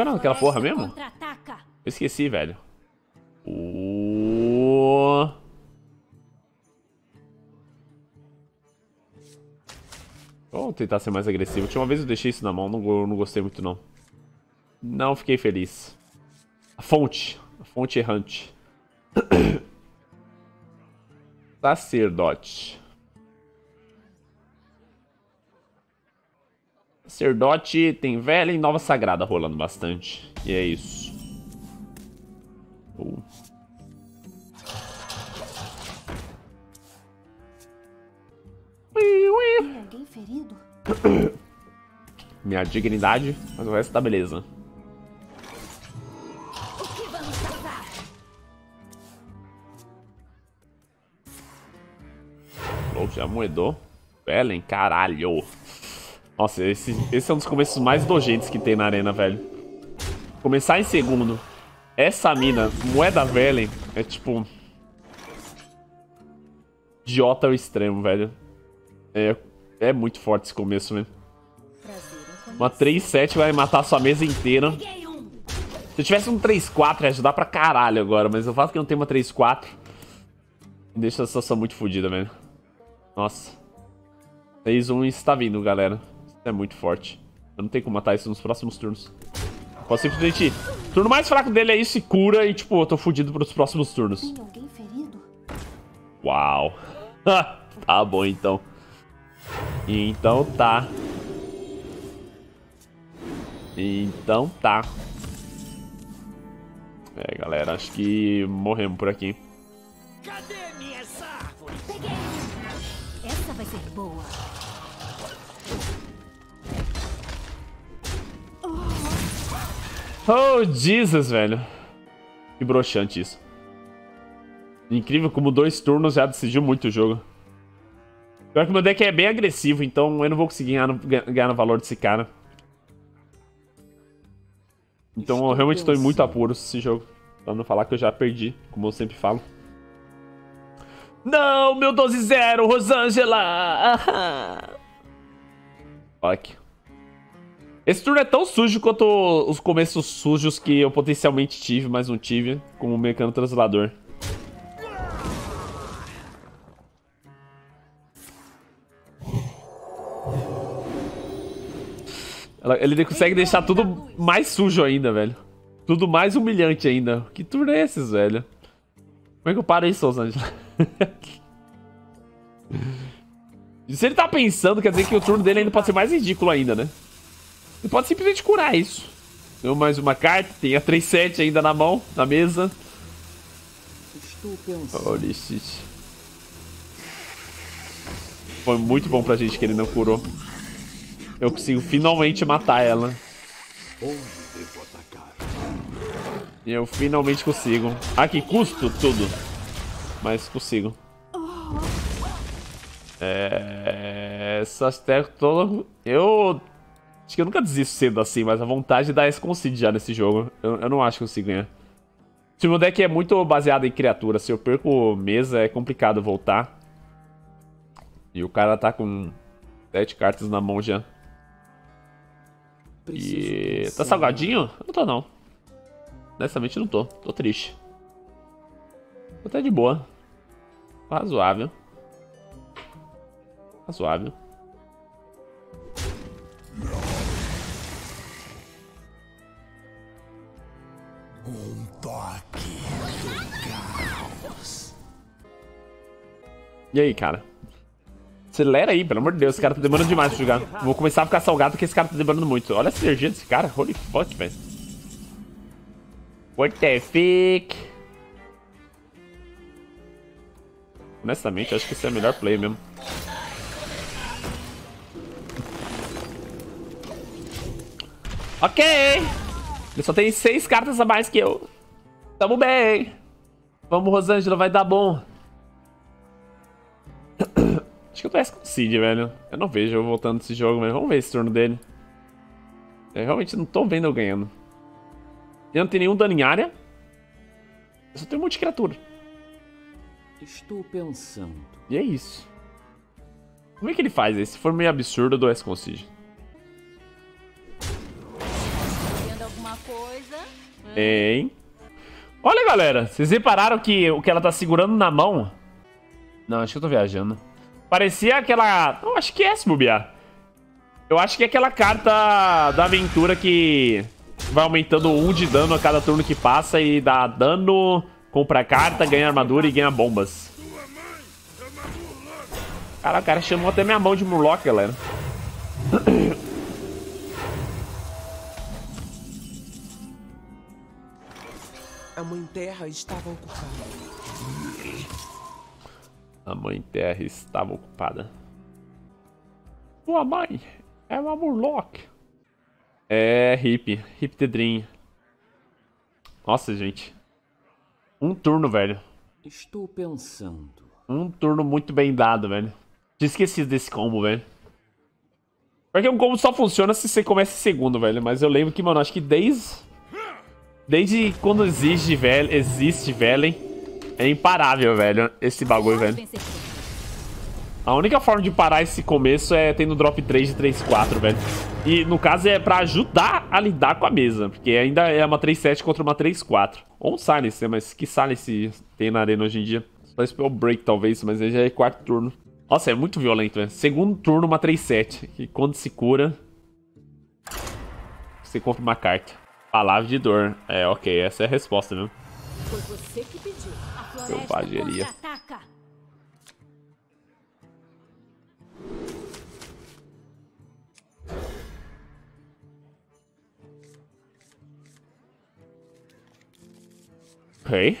é não, aquela porra mesmo? Eu esqueci, velho. O... Vamos tentar ser mais agressivo. A última vez eu deixei isso na mão, não, não gostei muito não. Não fiquei feliz. A fonte. A fonte errante. Sacerdote. Sacerdote tem velha e nova sagrada rolando bastante. E é isso. Uh. Alguém ferido? Minha dignidade, mas o resto tá beleza. Oh, já moedou. Belen, caralho. Nossa, esse, esse é um dos começos mais nojentos que tem na arena, velho. Começar em segundo. Essa mina, moeda Velen, é tipo... Idiota ao extremo, velho. É, é muito forte esse começo, velho. Uma 3-7 vai matar sua mesa inteira. Se eu tivesse um 3-4 ia ajudar pra caralho agora, mas eu faço que não tem uma 3-4. Deixa a situação muito fodida, velho. Nossa. 6-1 está vindo, galera. É muito forte. Eu não tenho como matar isso nos próximos turnos. Posso simplesmente... O turno mais fraco dele é isso e cura e, tipo, eu tô fudido pros próximos turnos. Uau. tá bom, então. Então tá. Então tá. É, galera, acho que morremos por aqui. Cadê minhas árvores? Peguei! Essa vai ser boa. Oh, Jesus, velho. Que broxante isso. Incrível como dois turnos já decidiu muito o jogo. Pior que meu deck é bem agressivo, então eu não vou conseguir ganhar no, ganhar no valor desse cara. Então eu realmente estou em muito apuro nesse jogo. Pra não falar que eu já perdi, como eu sempre falo. Não, meu 12-0, Rosângela! Fuck. Esse turno é tão sujo quanto os começos sujos que eu potencialmente tive, mas não tive, como o Mecano Translador. Ele consegue deixar tudo mais sujo ainda, velho. Tudo mais humilhante ainda. Que turno é esses, velho? Como é que eu paro isso, Los? Se ele tá pensando, quer dizer que o turno dele ainda pode ser mais ridículo ainda, né? Ele pode simplesmente curar isso. Deu mais uma carta, tem a 3-7 ainda na mão, na mesa. Estou pensando. Holy shit. Foi muito bom pra gente que ele não curou. Eu consigo finalmente matar ela. Eu finalmente consigo. A que custo? Tudo. Mas consigo. É... Todas... Eu... Acho que eu nunca desisto cedo assim, mas a vontade de dar esse concede já nesse jogo. Eu, eu não acho que eu consigo ganhar. Se o meu deck é muito baseado em criatura, se eu perco mesa é complicado voltar. E o cara tá com sete cartas na mão já. E... Tá salgadinho? Eu não tô não. Honestamente não tô. Tô triste. Tô até de boa. Razoável. Razoável. E aí, cara? Acelera aí, pelo amor de Deus. Esse cara tá demorando demais pra jogar. Vou começar a ficar salgado porque esse cara tá demorando muito. Olha a sinergia desse cara. Holy fuck, velho. What the fuck? Honestamente, acho que esse é o melhor play mesmo. Ok! Ele só tem seis cartas a mais que eu. Tamo bem. Vamos, Rosângela, vai dar bom. Que eu tô com o Cid, velho. Eu não vejo eu voltando desse jogo, mas vamos ver esse turno dele. Eu realmente não tô vendo eu ganhando. Ele não tem nenhum dano em área. Eu só tenho um monte de criatura. Estou pensando. E é isso. Como é que ele faz isso? Se for meio absurdo, eu dou com o Cid. coisa? Hein? Olha, galera, vocês repararam que o que ela tá segurando na mão... Não, acho que eu tô viajando. Parecia aquela... Eu acho que é esse bobear. Eu acho que é aquela carta da aventura que vai aumentando um de dano a cada turno que passa e dá dano, compra carta, ganha armadura e ganha bombas. Cara, o cara chamou até minha mão de Murloc, galera. A mãe terra estava ocupada. A mãe terra estava ocupada. Sua mãe é uma Murloc. É, hip. Hip the Dream. Nossa, gente. Um turno, velho. Estou pensando. Um turno muito bem dado, velho. Tinha esquecido desse combo, velho. Porque um combo só funciona se você começa em segundo, velho. Mas eu lembro que, mano, acho que desde... Desde quando existe, velho, existe Velen, é imparável, velho, esse bagulho, velho. A única forma de parar esse começo é tendo drop 3 de 3-4, velho. E, no caso, é pra ajudar a lidar com a mesa. Porque ainda é uma 3-7 contra uma 3-4. Ou um Silence, né? Mas que Silence tem na arena hoje em dia? Só Spell Break, talvez, mas ele já é quarto turno. Nossa, é muito violento, velho. Segundo turno, uma 3-7. E quando se cura... Você compra uma carta. Palavra de dor. É, ok. Essa é a resposta, viu? Foi você que pediu. A floresta ataca. Ok.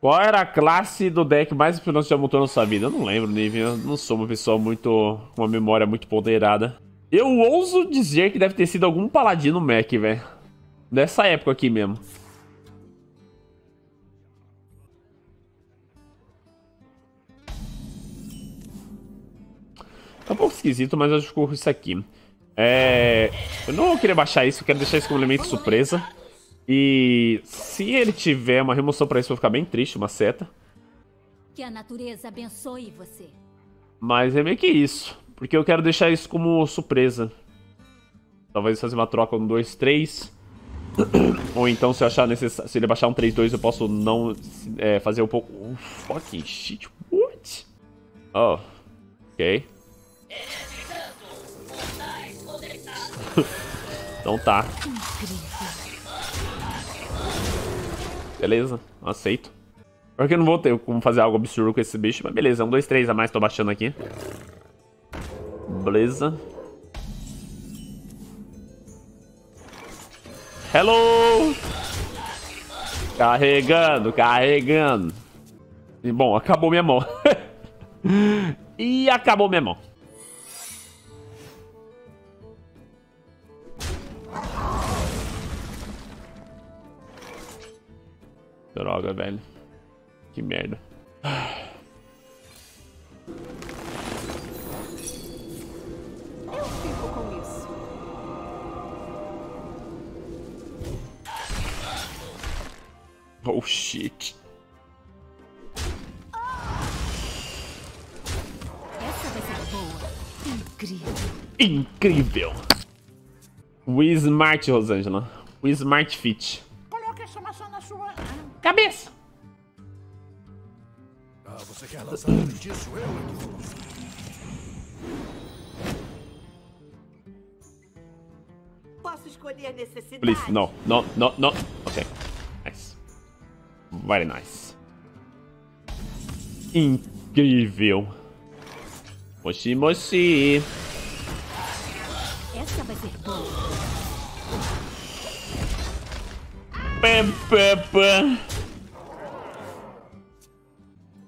Qual era a classe do deck mais influente já montou na sua vida? Eu não lembro, Nive. Eu não sou uma pessoa muito... com uma memória muito ponderada. Eu ouso dizer que deve ter sido algum paladino Mac, velho. Dessa época aqui mesmo. Tá um pouco esquisito, mas eu escolho isso aqui. É... Eu não queria baixar isso, eu quero deixar esse como elemento surpresa. E se ele tiver uma remoção pra isso, eu vou ficar bem triste, uma seta. Que a natureza abençoe você. Mas é meio que isso. Porque eu quero deixar isso como surpresa. Talvez fazer uma troca no 2, 3. Ou então, se eu achar necessário. Se ele baixar um 3-2, eu posso não é, fazer um pouco. Oh, fucking shit. What? Oh. Ok. então tá. Beleza, aceito. Porque eu não vou ter como fazer algo absurdo com esse bicho, mas beleza, um, dois, três a mais, tô baixando aqui. Beleza. Hello! Carregando, carregando. E, bom, acabou minha mão. e acabou minha mão. Droga, velho. Que merda. Oh, shit. Essa vai ser boa. Incrível. Incrível. O Smart, Rosângela. O Smart Fit. Ah, você quer lançar disso? Eu é Posso escolher a necessidade? Please, no, no, no, no. Ok. Very nice. Incrível. Moshi, moshi. Essa vai ser boa. Pé, pé, pé.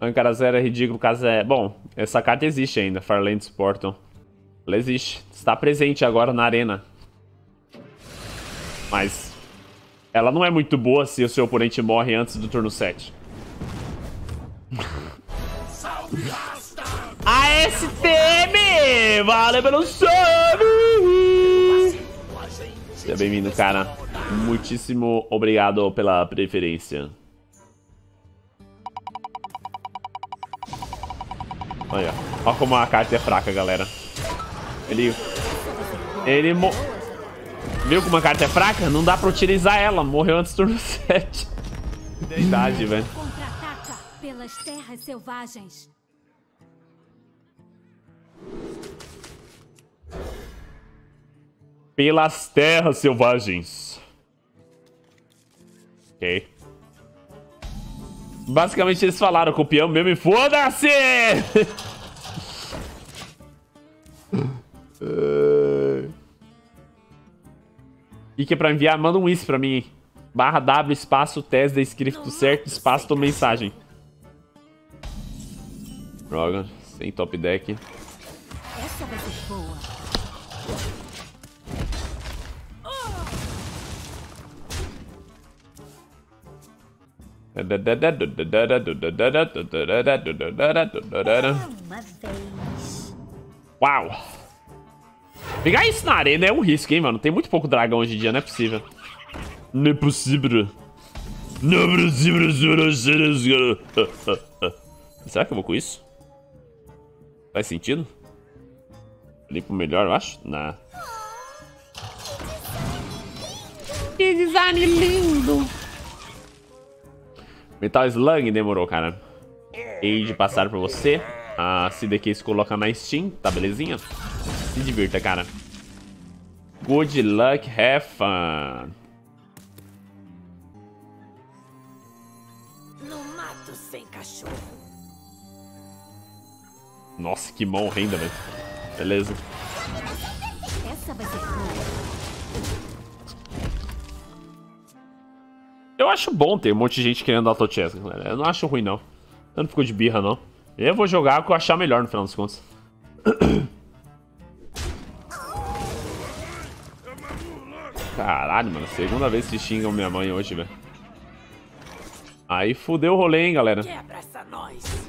Ankara Zero é ridículo, caso é... Bom, essa carta existe ainda, Farlands Portal. Ela existe. Está presente agora na arena. Mas ela não é muito boa se o seu oponente morre antes do turno 7. ASTM! Valeu pelo sub! Seja bem-vindo, cara. Muitíssimo obrigado pela preferência. Olha, olha como a carta é fraca, galera. Ele... Ele... Mo... Viu como a carta é fraca? Não dá pra utilizar ela. Morreu antes do turno 7. Idade, velho. Contra-ataca pelas terras selvagens. Pelas terras selvagens. Ok. Basicamente eles falaram, copiamos mesmo e foda-se! E que é pra enviar? Manda um isso pra mim. Barra W, espaço, Tesla, escrito certo, espaço, mensagem. Droga, sem top deck. Essa vai ser boa. Uau! Pegar isso na arena é um risco, hein, mano? Tem muito pouco dragão hoje em dia, não é possível. Não é possível. Não é possível. Será que eu vou com isso? Faz sentido? Ali pro melhor, eu acho? Não. Que design lindo! Metal Slug demorou, cara. Hei de passar pra você. A CD Case coloca na Steam, tá belezinha? Se divirta, cara. Good luck, have fun. No mato sem cachorro. Nossa, que mão renda, velho. Beleza. Eu acho bom ter um monte de gente querendo auto chess, galera. Eu não acho ruim, não. Eu não fico de birra, não. Eu vou jogar o que eu achar melhor no final das contas. Caralho, mano. Segunda vez que xingam minha mãe hoje, velho. Aí fudeu o rolê, hein, galera. Quebra essa nós.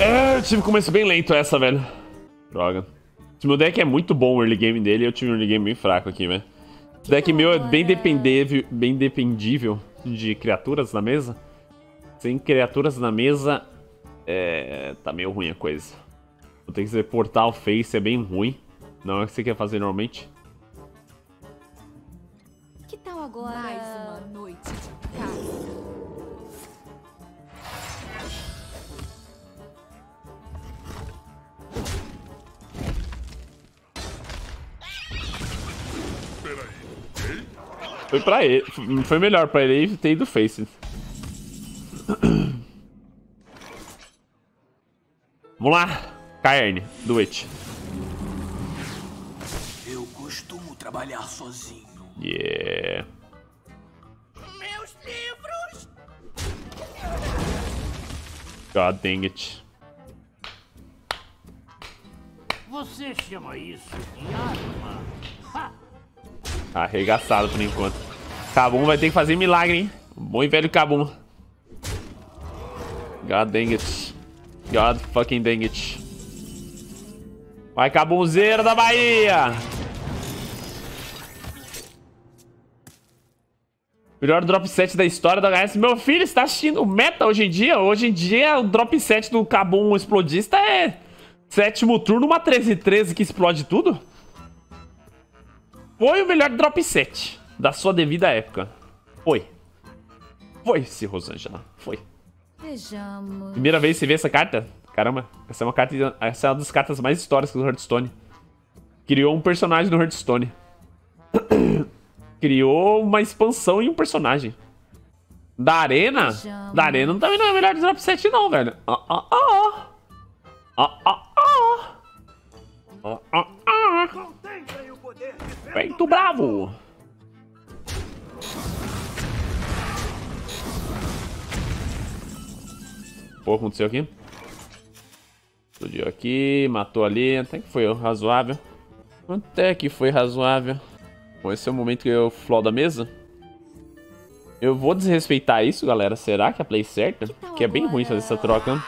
É, eu tive começo bem lento essa, velho. Droga. Esse meu deck é muito bom o early game dele eu tive um early game bem fraco aqui, velho. Deck meu é bem dependível, bem dependível de criaturas na mesa. Sem criaturas na mesa, é... tá meio ruim a coisa. Vou ter que dizer, portal face é bem ruim. Não é o que você quer fazer normalmente. Que tal agora? Foi pra ele. Foi melhor pra ele ter ido Face. Vamos lá. Caerne, do it. Eu costumo trabalhar sozinho. Yeah. Meus livros! God dang it. Você chama isso de arma? Arregaçado por enquanto. Cabum vai ter que fazer milagre, hein? Bom e velho Cabum. God dang it. God fucking dang it. Vai, Cabumzeiro da Bahia! Melhor drop set da história da HS. Meu filho está assistindo meta hoje em dia. Hoje em dia, o drop set do Cabum explodista é sétimo turno, uma 13-13 que explode tudo. Foi o melhor drop set da sua devida época. Foi. Foi, se Rosângela. Foi. Vejamos. Primeira vez que você vê essa carta? Caramba, essa é uma carta. Essa é uma das cartas mais históricas do Hearthstone. Criou um personagem no Hearthstone. Criou uma expansão e um personagem. Da Arena? Vejamos. Da Arena também não é o melhor drop set, não, velho. Ah, ah, ah. Ah, ah, ah. Bravo! Pô, aconteceu aqui? Explodiu aqui, matou ali, até que foi razoável. Até que foi razoável. Bom, esse é o momento que eu flow da mesa. Eu vou desrespeitar isso, galera. Será que é a play certa? Que, que é bem ruim fazer essa troca.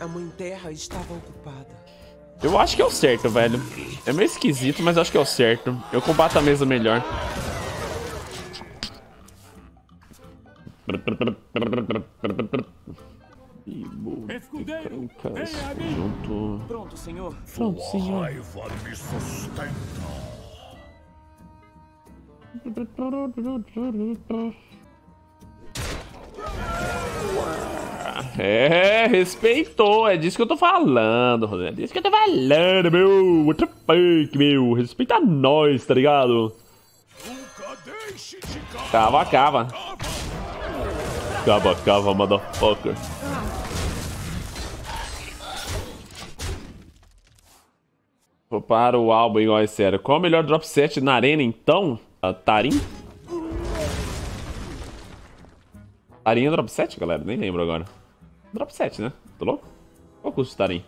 A mãe terra estava ocupada. Eu acho que é o certo, velho. É meio esquisito, mas acho que é o certo. Eu combato a mesa melhor. Bibo, Escudeiro, Cancas, venha a mim. junto. Pronto, senhor. Pronto, senhor. Raiva me sustenta. É, respeitou. É disso que eu tô falando, Rosé. É disso que eu tô falando, meu. What the fuck, meu. Respeita nós, tá ligado? Cava, cava. Cava, cava, motherfucker. Vou para o álbum igual é sério. Qual é o melhor drop set na arena, então? A Tarim? Tarim é drop set, galera? Nem lembro agora. Drop set, né? Tô louco? Qual o Tarim?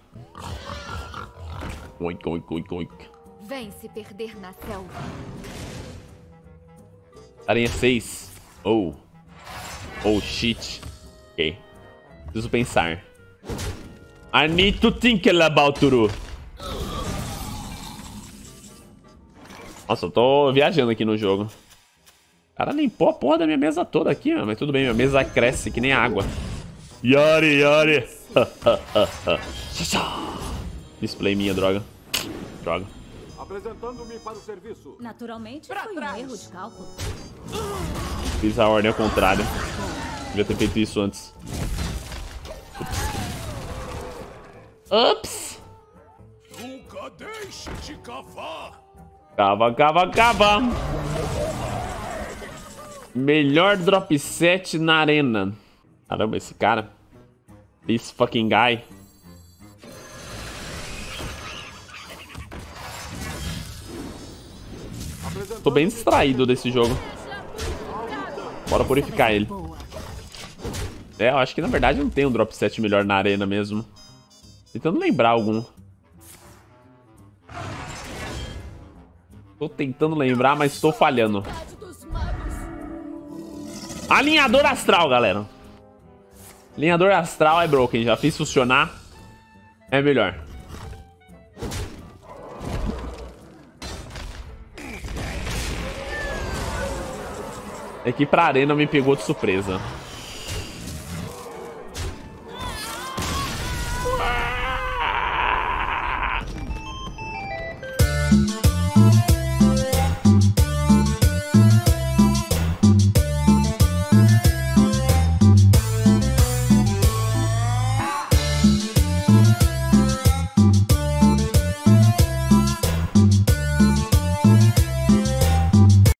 Oink, oink, oink, oink. Vem se perder na selva. É 6. Oh. Oh, shit. Ok. Preciso pensar. I need to think about Turu. Nossa, eu tô viajando aqui no jogo. O cara limpou a porra da minha mesa toda aqui. Mas tudo bem, minha mesa cresce que nem água. Yari, yari. Display minha, droga. Droga. Apresentando-me para o serviço. Naturalmente, foi um erro de cálculo. Fiz a ordem ao contrário. Devia ter feito isso antes. Ups. Nunca deixe de cavar. Cava, cava, cava. Melhor drop set na arena. Caramba, esse cara. This fucking guy. Tô bem distraído desse jogo. Bora purificar ele. É, eu acho que na verdade não tem um drop set melhor na arena mesmo. Tentando lembrar algum. Tô tentando lembrar, mas tô falhando. Alinhador astral, galera. Alinhador astral é broken. Já fiz funcionar. É melhor. É que pra arena me pegou de surpresa.